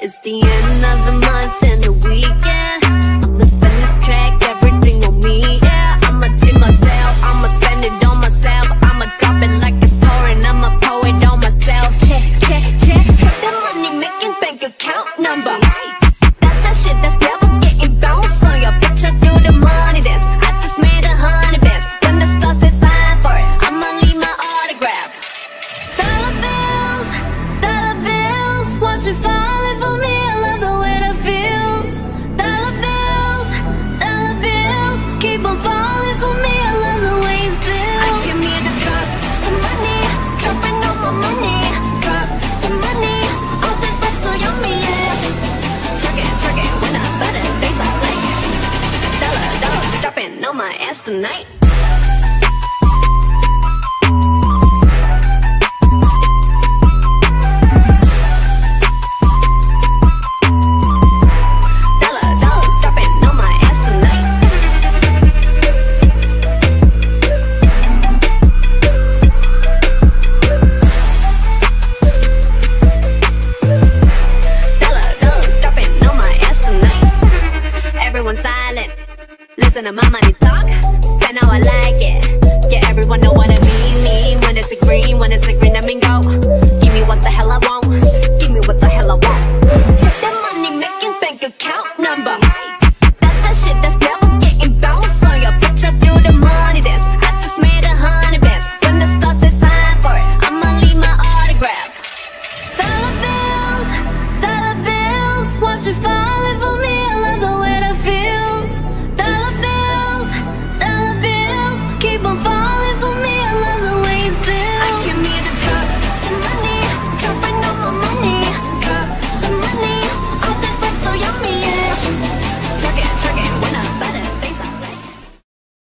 It's the end of the month and the weekend. My ass tonight. Listen to my money talk, it's kinda how I like it. Yeah, everyone know what I mean